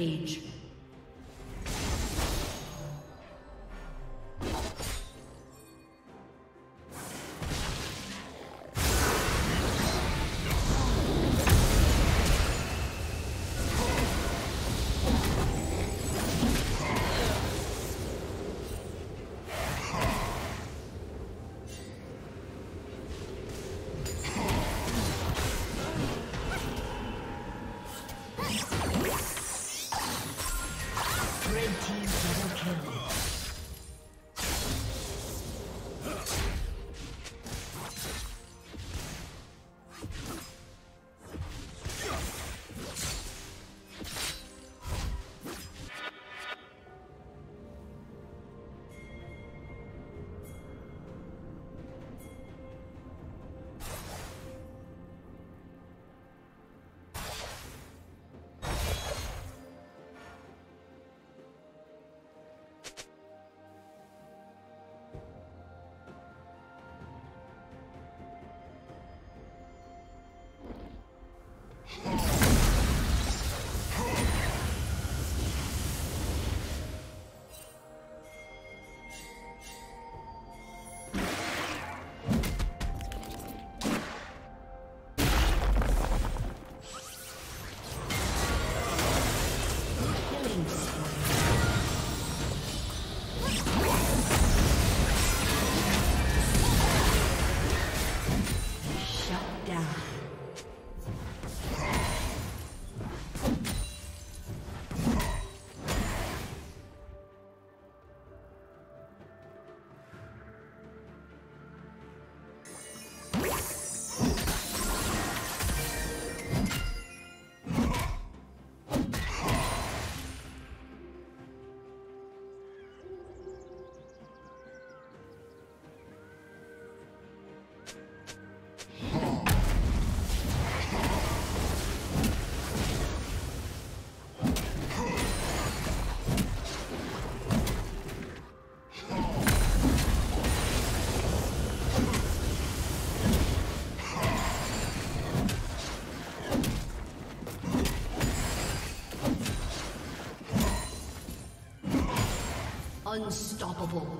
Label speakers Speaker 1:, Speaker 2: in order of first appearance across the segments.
Speaker 1: Rampage. Unstoppable.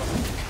Speaker 1: Thank you.